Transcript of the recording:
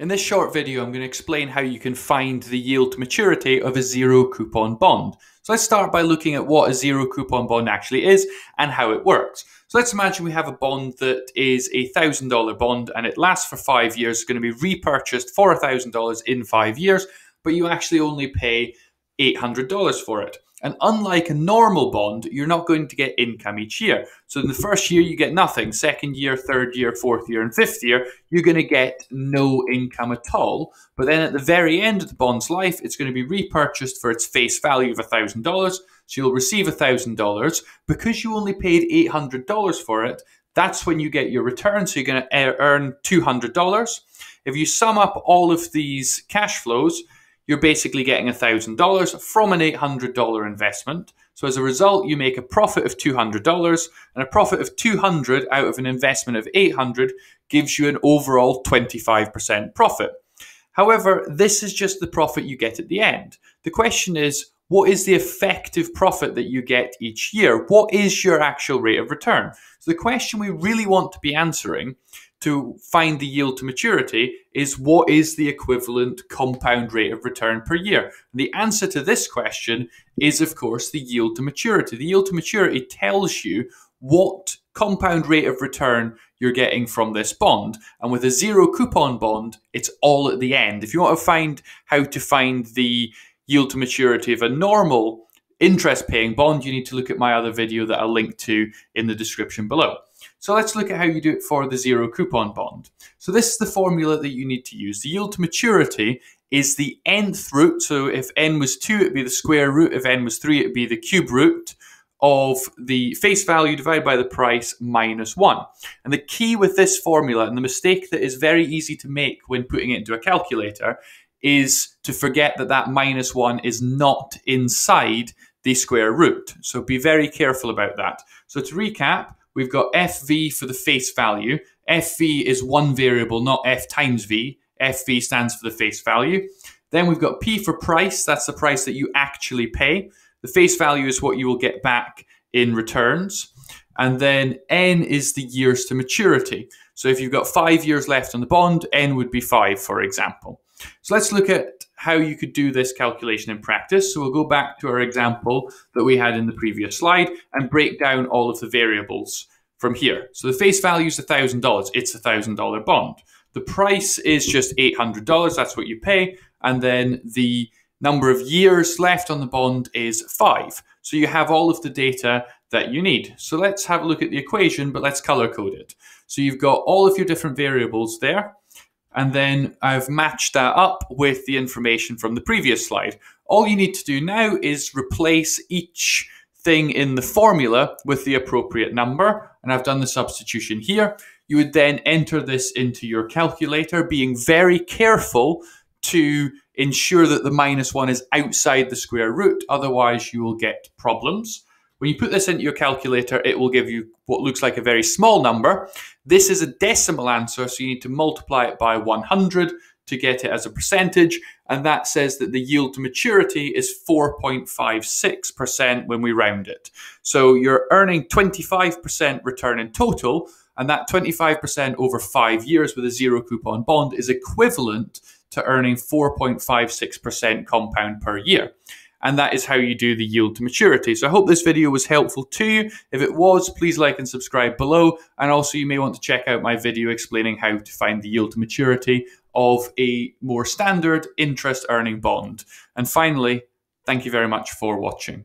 In this short video, I'm going to explain how you can find the yield to maturity of a zero coupon bond. So let's start by looking at what a zero coupon bond actually is and how it works. So let's imagine we have a bond that is a $1,000 bond and it lasts for five years, it's going to be repurchased for $1,000 in five years, but you actually only pay $800 for it. And unlike a normal bond, you're not going to get income each year. So in the first year, you get nothing. Second year, third year, fourth year, and fifth year, you're going to get no income at all. But then at the very end of the bond's life, it's going to be repurchased for its face value of $1,000. So you'll receive $1,000. Because you only paid $800 for it, that's when you get your return. So you're going to earn $200. If you sum up all of these cash flows, you're basically getting $1,000 from an $800 investment. So as a result, you make a profit of $200 and a profit of 200 out of an investment of 800 gives you an overall 25% profit. However, this is just the profit you get at the end. The question is, what is the effective profit that you get each year? What is your actual rate of return? So the question we really want to be answering to find the yield to maturity is what is the equivalent compound rate of return per year? And the answer to this question is, of course, the yield to maturity. The yield to maturity tells you what compound rate of return you're getting from this bond. And with a zero coupon bond, it's all at the end. If you want to find how to find the yield to maturity of a normal interest paying bond, you need to look at my other video that I'll link to in the description below. So let's look at how you do it for the zero coupon bond. So this is the formula that you need to use. The yield to maturity is the nth root. So if n was 2, it'd be the square root. If n was 3, it'd be the cube root of the face value divided by the price minus 1. And the key with this formula, and the mistake that is very easy to make when putting it into a calculator, is to forget that that minus 1 is not inside the square root. So be very careful about that. So to recap, we've got FV for the face value. FV is one variable, not F times V. FV stands for the face value. Then we've got P for price. That's the price that you actually pay. The face value is what you will get back in returns. And then N is the years to maturity. So if you've got five years left on the bond, N would be five, for example. So let's look at how you could do this calculation in practice. So we'll go back to our example that we had in the previous slide and break down all of the variables from here. So the face value is $1,000. It's a $1,000 bond. The price is just $800. That's what you pay. And then the number of years left on the bond is five. So you have all of the data that you need. So let's have a look at the equation, but let's color code it. So you've got all of your different variables there. And then I've matched that up with the information from the previous slide. All you need to do now is replace each thing in the formula with the appropriate number. And I've done the substitution here. You would then enter this into your calculator, being very careful to ensure that the minus one is outside the square root. Otherwise, you will get problems. When you put this into your calculator, it will give you what looks like a very small number. This is a decimal answer, so you need to multiply it by 100 to get it as a percentage. And that says that the yield to maturity is 4.56% when we round it. So you're earning 25% return in total. And that 25% over five years with a zero coupon bond is equivalent to earning 4.56% compound per year and that is how you do the yield to maturity. So I hope this video was helpful to you. If it was, please like and subscribe below. And also you may want to check out my video explaining how to find the yield to maturity of a more standard interest earning bond. And finally, thank you very much for watching.